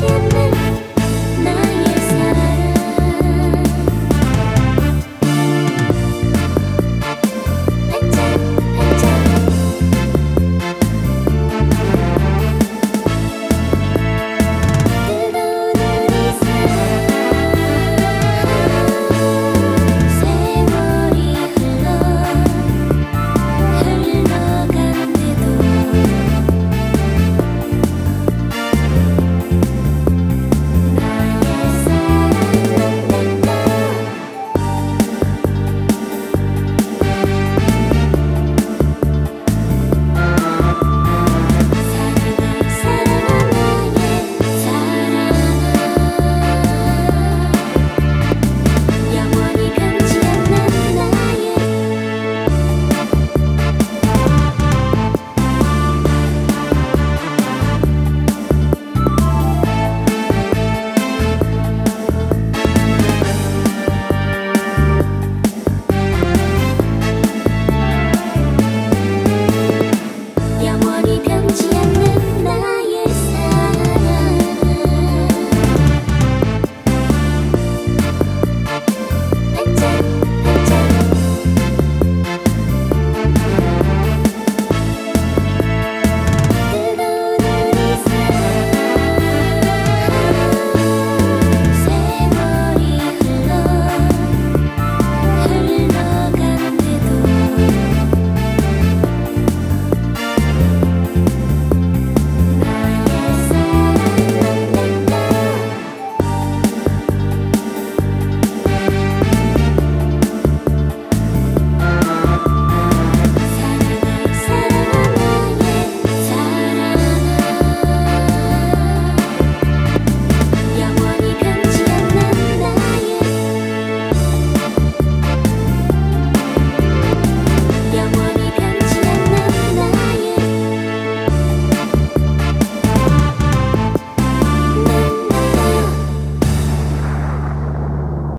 watching me.